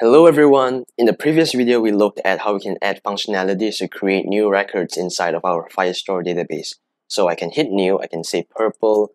Hello everyone! In the previous video, we looked at how we can add functionalities to create new records inside of our Firestore database. So I can hit new, I can say purple,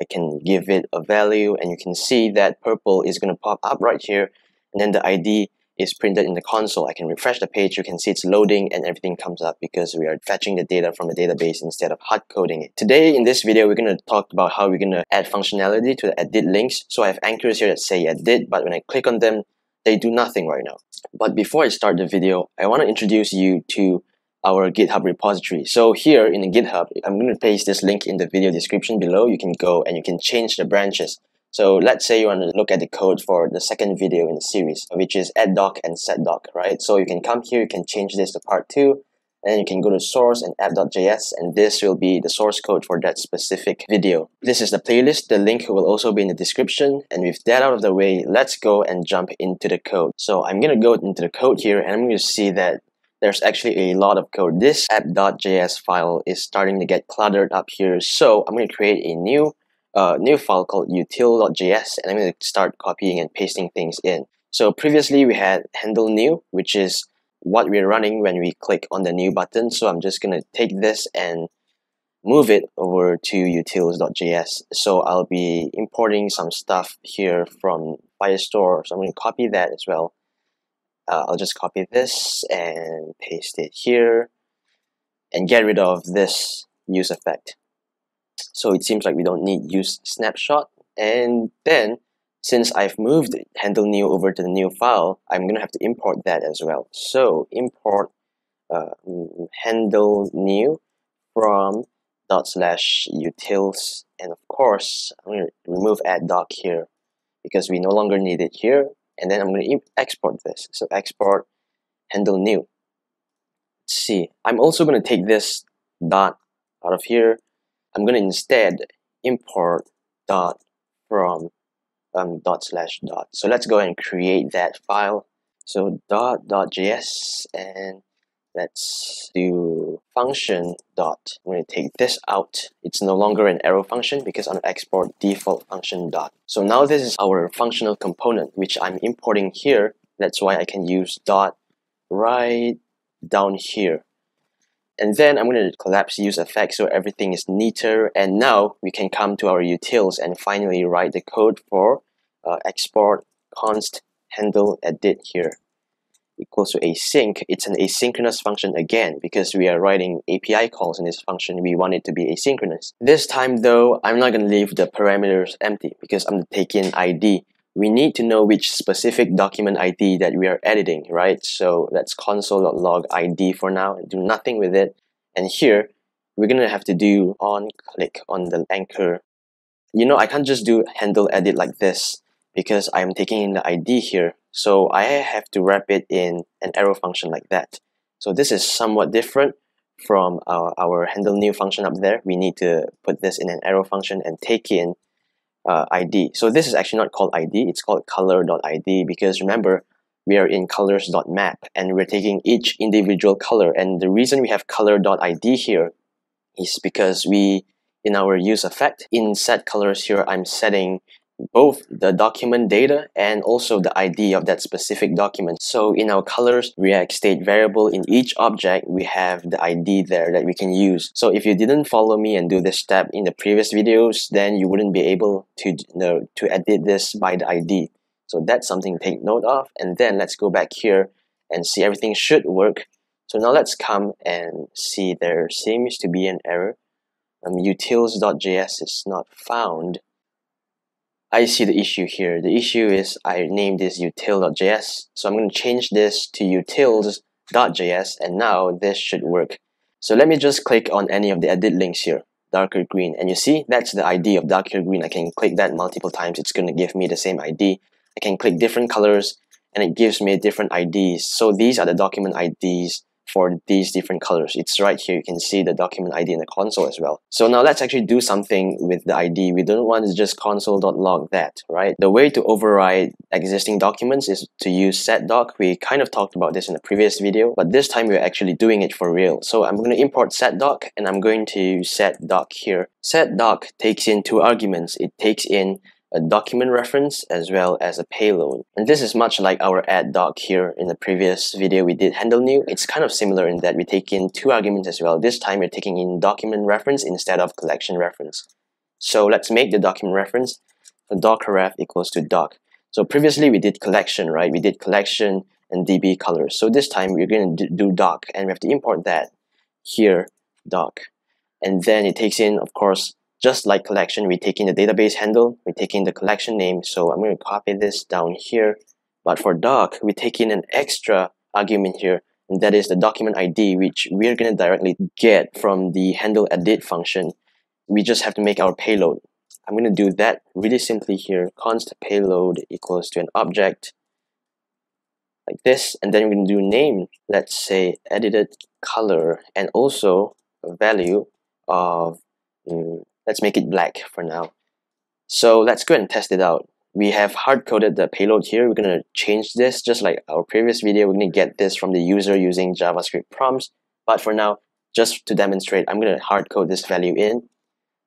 I can give it a value, and you can see that purple is going to pop up right here, and then the ID is printed in the console. I can refresh the page, you can see it's loading and everything comes up because we are fetching the data from the database instead of hard coding it. Today in this video, we're going to talk about how we're going to add functionality to the edit links. So I have anchors here that say edit, but when I click on them, they do nothing right now. But before I start the video, I want to introduce you to our GitHub repository. So here in the GitHub, I'm going to paste this link in the video description below. You can go and you can change the branches. So let's say you want to look at the code for the second video in the series, which is add doc and set doc, right? So you can come here, you can change this to part two, and you can go to source and app.js and this will be the source code for that specific video. This is the playlist. The link will also be in the description. And with that out of the way, let's go and jump into the code. So I'm going to go into the code here and I'm going to see that there's actually a lot of code. This app.js file is starting to get cluttered up here. So I'm going to create a new uh, new file called util.js and I'm going to start copying and pasting things in. So previously we had handle new, which is what we're running when we click on the new button. So I'm just going to take this and move it over to utils.js. So I'll be importing some stuff here from Firestore. So I'm going to copy that as well. Uh, I'll just copy this and paste it here and get rid of this use effect. So it seems like we don't need use snapshot. And then since I've moved handle new over to the new file, I'm going to have to import that as well. So import uh, handle new from dot slash utils and of course I'm going to remove add doc here because we no longer need it here and then I'm going to export this. So export handle new. Let's see. I'm also going to take this dot out of here. I'm going to instead import dot from um, dot slash dot. So let's go and create that file. So dot dot js and let's do function dot. I'm going to take this out. It's no longer an arrow function because I'm export default function dot. So now this is our functional component which I'm importing here. That's why I can use dot right down here. And then I'm going to collapse use effect so everything is neater. And now we can come to our utils and finally write the code for uh, export const handle edit here equals to async. It's an asynchronous function again because we are writing API calls in this function. We want it to be asynchronous. This time though, I'm not going to leave the parameters empty because I'm taking ID. We need to know which specific document ID that we are editing, right? So let's console.log ID for now do nothing with it. And here, we're going to have to do on click on the anchor. You know, I can't just do handle edit like this because I'm taking in the ID here. So I have to wrap it in an arrow function like that. So this is somewhat different from our, our handle new function up there. We need to put this in an arrow function and take in uh, ID. So this is actually not called ID, it's called color.id because remember, we are in colors.map and we're taking each individual color. And the reason we have color.id here is because we, in our use effect, in set colors here, I'm setting both the document data and also the ID of that specific document. So in our colors React state variable in each object, we have the ID there that we can use. So if you didn't follow me and do this step in the previous videos, then you wouldn't be able to, you know, to edit this by the ID. So that's something to take note of. And then let's go back here and see everything should work. So now let's come and see there seems to be an error. Um, utils.js is not found. I see the issue here. The issue is I named this util.js. So I'm going to change this to utils.js and now this should work. So let me just click on any of the edit links here, darker green. And you see, that's the ID of darker green. I can click that multiple times. It's going to give me the same ID. I can click different colors and it gives me different IDs. So these are the document IDs for these different colors. It's right here. You can see the document ID in the console as well. So now let's actually do something with the ID. We don't want to just console.log that, right? The way to override existing documents is to use setdoc. We kind of talked about this in the previous video, but this time we're actually doing it for real. So I'm going to import setdoc and I'm going to set doc here. Setdoc takes in two arguments. It takes in a document reference as well as a payload. And this is much like our add doc here in the previous video we did handle new. It's kind of similar in that we take in two arguments as well. This time we're taking in document reference instead of collection reference. So let's make the document reference. So docref equals to doc. So previously we did collection, right? We did collection and db colors. So this time we're going to do doc and we have to import that here doc. And then it takes in, of course, just like collection, we take in the database handle, we take in the collection name. So I'm going to copy this down here. But for doc, we take in an extra argument here, and that is the document ID, which we're going to directly get from the handle edit function. We just have to make our payload. I'm going to do that really simply here. const payload equals to an object like this, and then we're going to do name, let's say edited color, and also a value of um, Let's make it black for now. So let's go and test it out. We have hard-coded the payload here. We're going to change this just like our previous video. We're going to get this from the user using JavaScript prompts. But for now, just to demonstrate, I'm going to hard-code this value in.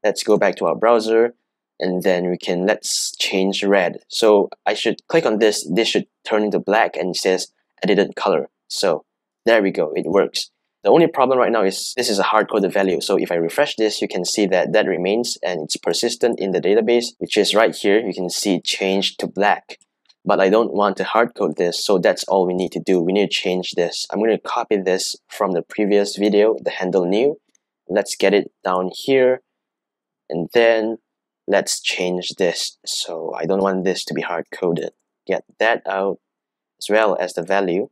Let's go back to our browser and then we can let's change red. So I should click on this. This should turn into black and it says edited color. So there we go. It works. The only problem right now is this is a hard-coded value. So if I refresh this, you can see that that remains and it's persistent in the database, which is right here. You can see changed to black. But I don't want to hard-code this, so that's all we need to do. We need to change this. I'm going to copy this from the previous video, the handle new. Let's get it down here. And then let's change this. So I don't want this to be hard-coded. Get that out as well as the value.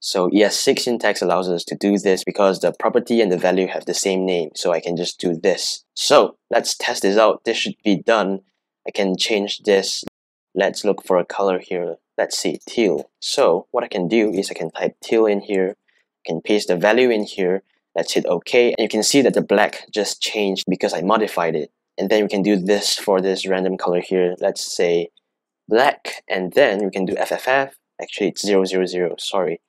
So ES6 syntax allows us to do this because the property and the value have the same name. So I can just do this. So let's test this out. This should be done. I can change this. Let's look for a color here. Let's see, teal. So what I can do is I can type teal in here. I can paste the value in here. Let's hit OK. And you can see that the black just changed because I modified it. And then we can do this for this random color here. Let's say black. And then we can do FFF. Actually, it's 000. Sorry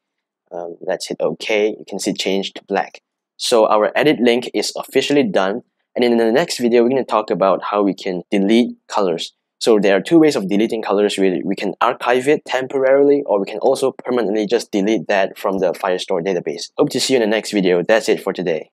um, let's hit OK. You can see change to black. So our edit link is officially done. And in the next video, we're going to talk about how we can delete colors. So there are two ways of deleting colors. We, we can archive it temporarily or we can also permanently just delete that from the Firestore database. Hope to see you in the next video. That's it for today.